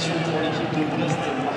Generation 12 keep doing this